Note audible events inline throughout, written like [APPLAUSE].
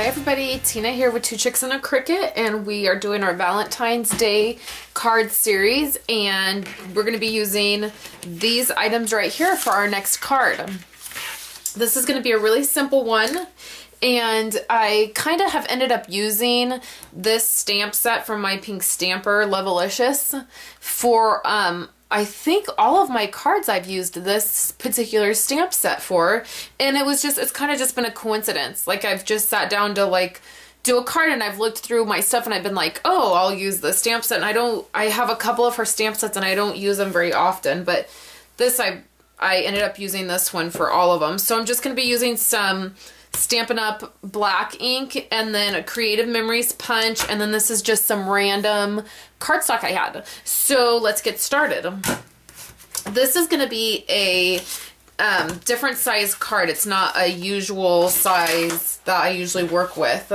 Hi everybody, Tina here with Two Chicks and a Cricut and we are doing our Valentine's Day card series and we're going to be using these items right here for our next card. This is going to be a really simple one and I kind of have ended up using this stamp set from my pink stamper Lovelicious for um, I think all of my cards I've used this particular stamp set for and it was just it's kind of just been a coincidence. Like I've just sat down to like do a card and I've looked through my stuff and I've been like oh I'll use the stamp set. And I don't I have a couple of her stamp sets and I don't use them very often but this I I ended up using this one for all of them so I'm just gonna be using some Stampin' Up! black ink and then a Creative Memories punch and then this is just some random cardstock I had. So let's get started. This is going to be a um, different size card. It's not a usual size that I usually work with,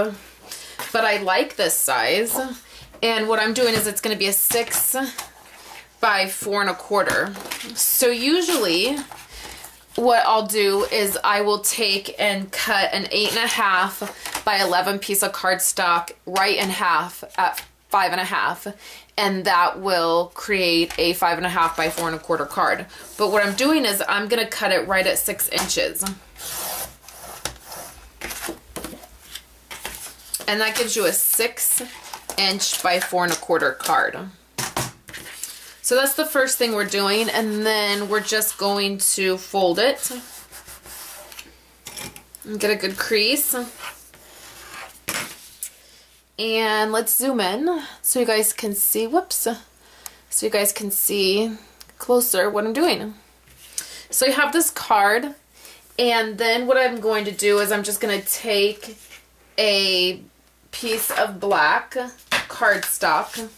but I like this size. And what I'm doing is it's going to be a six by four and a quarter. So usually what I'll do is I will take and cut an eight and a half by 11 piece of cardstock right in half at five and a half and that will create a five and a half by four and a quarter card. But what I'm doing is I'm gonna cut it right at six inches. And that gives you a six inch by four and a quarter card. So that's the first thing we're doing. And then we're just going to fold it. And get a good crease. And let's zoom in so you guys can see, whoops, so you guys can see closer what I'm doing. So you have this card and then what I'm going to do is I'm just going to take a piece of black cardstock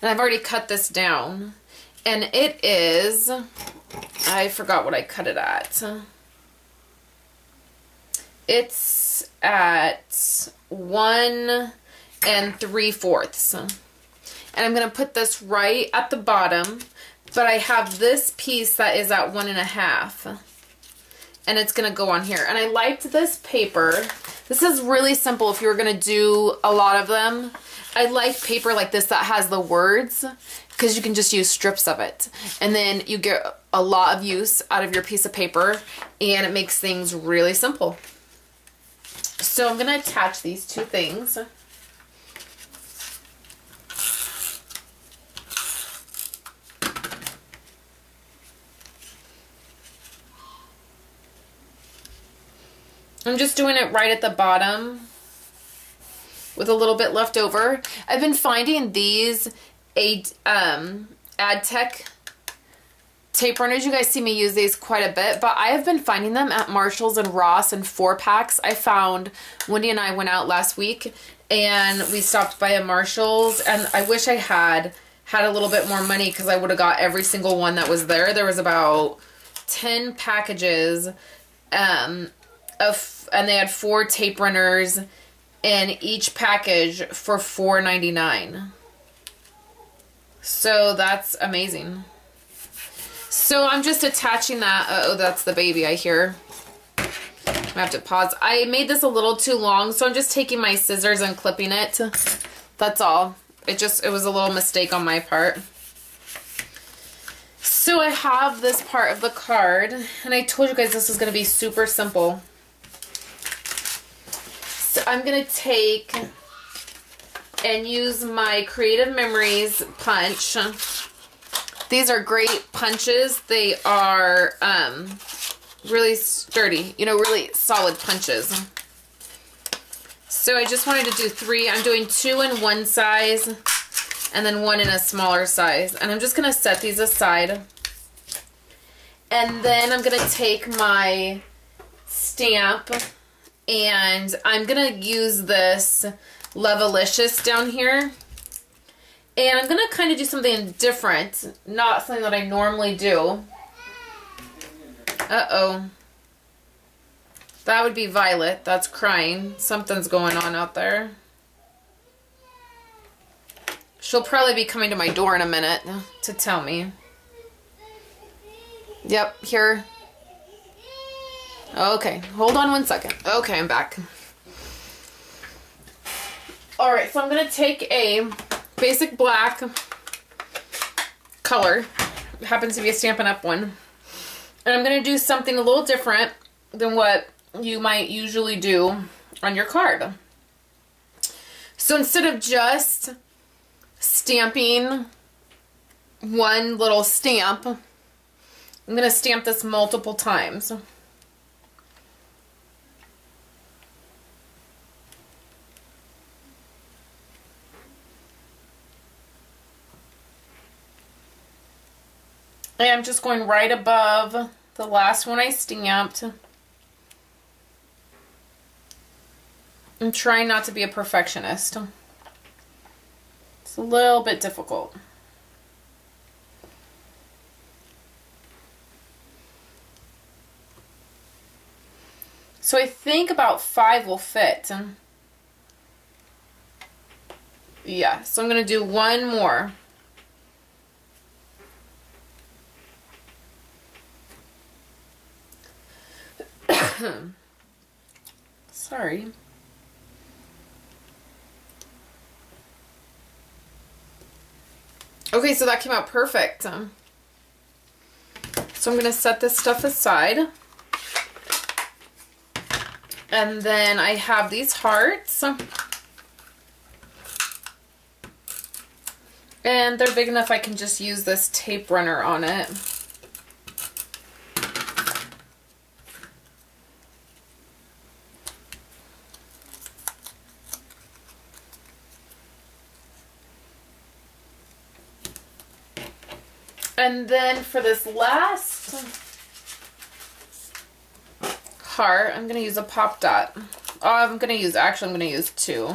and I've already cut this down. And it is, I forgot what I cut it at. It's at one and three fourths. And I'm going to put this right at the bottom, but I have this piece that is at one and a half. And it's going to go on here. And I liked this paper. This is really simple if you're going to do a lot of them. I like paper like this that has the words because you can just use strips of it. And then you get a lot of use out of your piece of paper and it makes things really simple. So I'm going to attach these two things. I'm just doing it right at the bottom with a little bit left over. I've been finding these a um, AdTech tape runners. You guys see me use these quite a bit, but I have been finding them at Marshalls and Ross and four packs. I found, Wendy and I went out last week and we stopped by a Marshalls and I wish I had had a little bit more money because I would have got every single one that was there. There was about 10 packages um, of, and they had four tape runners in each package for $4.99. So that's amazing. So I'm just attaching that. Uh oh, that's the baby I hear. I have to pause. I made this a little too long, so I'm just taking my scissors and clipping it. That's all. It just, it was a little mistake on my part. So I have this part of the card, and I told you guys this was going to be super simple. I'm going to take and use my Creative Memories punch. These are great punches. They are um, really sturdy, you know, really solid punches. So I just wanted to do three. I'm doing two in one size and then one in a smaller size. And I'm just going to set these aside. And then I'm going to take my stamp and I'm going to use this Lovelicious down here. And I'm going to kind of do something different, not something that I normally do. Uh-oh. That would be Violet. That's crying. Something's going on out there. She'll probably be coming to my door in a minute to tell me. Yep, here. Okay, hold on one second. Okay, I'm back. All right, so I'm gonna take a basic black color. It happens to be a Stampin' Up! one. And I'm gonna do something a little different than what you might usually do on your card. So instead of just stamping one little stamp, I'm gonna stamp this multiple times. And I'm just going right above the last one I stamped. I'm trying not to be a perfectionist. It's a little bit difficult. So I think about five will fit. Yeah, so I'm going to do one more. [COUGHS] Sorry. Okay, so that came out perfect. Um, so I'm going to set this stuff aside. And then I have these hearts. And they're big enough I can just use this tape runner on it. And then for this last heart, I'm going to use a pop dot. Oh, I'm going to use, actually, I'm going to use two.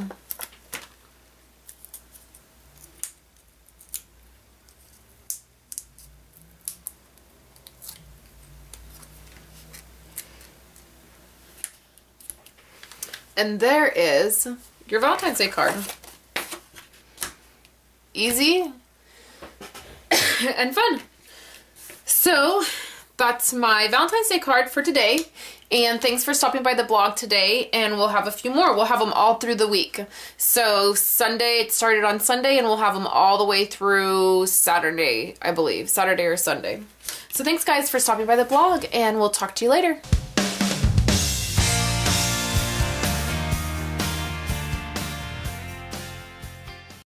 And there is your Valentine's Day card. Easy, [LAUGHS] and fun. So that's my Valentine's Day card for today. And thanks for stopping by the blog today. And we'll have a few more. We'll have them all through the week. So Sunday, it started on Sunday, and we'll have them all the way through Saturday, I believe. Saturday or Sunday. So thanks, guys, for stopping by the blog, and we'll talk to you later.